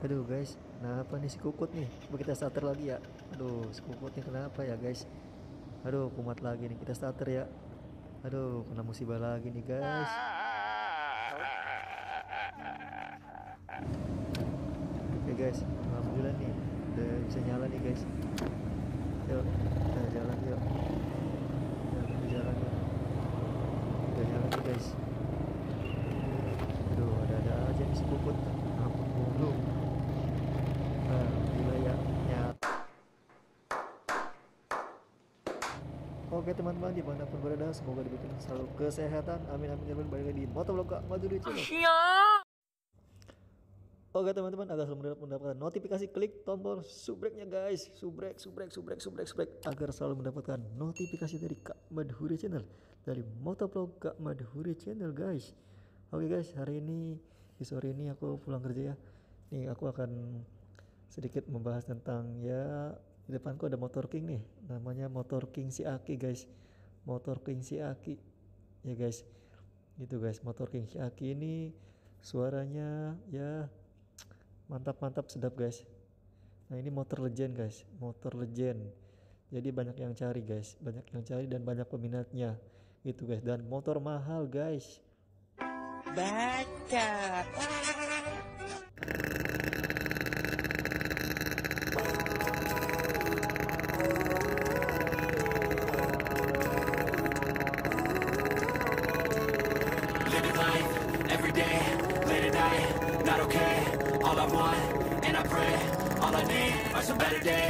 Aduh guys, kenapa nih si kukut nih? Coba kita starter lagi ya. Aduh, si kukut kenapa ya guys? Aduh, kumat lagi nih kita starter ya. Aduh, kena musibah lagi nih guys. Oke guys, alhamdulillah nih udah bisa nyala nih guys. Yuk, kita jalan yuk. Ya, kita jalan yuk. Udah jalan nih guys. Aduh, ada-ada aja nih si kukut. Ampun mulu. Nah, gila ya. Nyat. Oke teman-teman di mana pun berada semoga diberikan selalu kesehatan. Amin amin amin. Balik lagi di motovlog Kak. Maduri channel. Oke teman-teman agar selalu mendapatkan notifikasi klik tombol subreknya guys. Subrek subrek subrek subrek subrek. Agar selalu mendapatkan notifikasi dari Kak Madhuri channel. Dari motovlog Kak Madhuri channel guys. Oke guys hari ini di sore ini aku pulang kerja ya. Nih aku akan sedikit membahas tentang ya di depanku ada motor king nih namanya motor king si Aki guys. Motor king si Aki ya guys. Gitu guys. Motor king si Aki ini suaranya ya mantap-mantap sedap guys. Nah ini motor legend guys. Motor legend. Jadi banyak yang cari guys. Banyak yang cari dan banyak peminatnya. Gitu guys. Dan motor mahal guys. Baca. Every day, late at night, not okay. All I want, and I pray, all I need are some better days.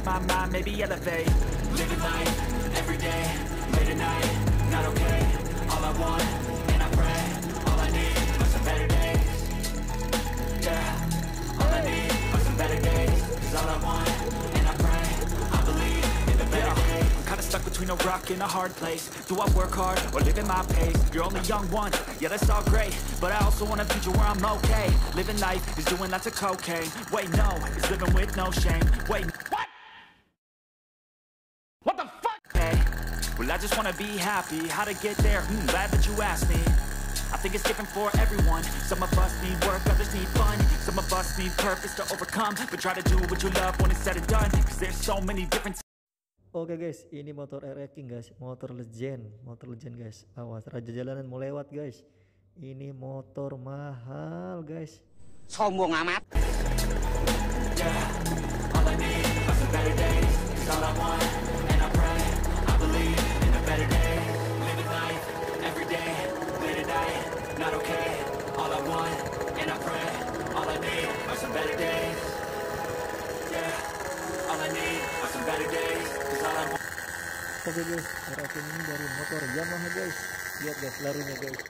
my mind, maybe elevate. Living life every day, late at night, not okay. All I want, and I pray, all I need are some better days. Yeah, all I need are some better days. Cause all I want, and I pray, I believe in the better days. I'm kinda stuck between a rock and a hard place. Do I work hard or live at my pace? You're only young once, yeah, that's all great. But I also want a future where I'm okay. Living life is doing lots of cocaine. Wait, no, it's living with no shame. Wait? What well, I just wanna be happy. How to get there? Hmm, glad that you asked me. I think it's different for everyone. Some of us need work, others need fun. Some of us need purpose to overcome. But try to do what you love when it's said and done. Cause there's so many different Oke guys, ini motor RX King guys, motor legend, motor legend guys. Awas, raja jalanan mau lewat guys. Ini motor mahal guys. Sombong amat. some better days. Oke guys, racun ini dari motor Yamaha guys. Lihat guys larunya guys.